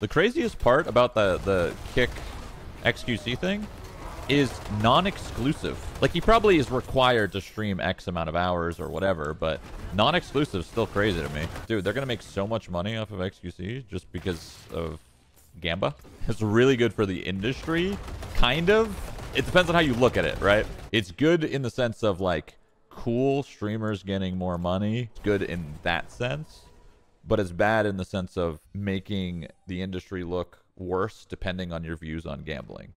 The craziest part about the the kick XQC thing is non-exclusive. Like he probably is required to stream X amount of hours or whatever, but non-exclusive is still crazy to me. Dude, they're gonna make so much money off of XQC just because of Gamba. It's really good for the industry, kind of. It depends on how you look at it, right? It's good in the sense of like cool streamers getting more money. It's good in that sense, but it's bad in the sense of making the industry look worse depending on your views on gambling.